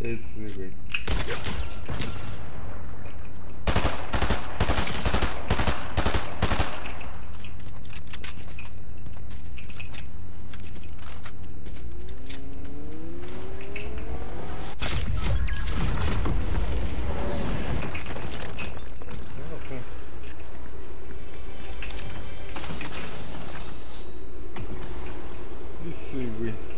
it's super. Let's see, we...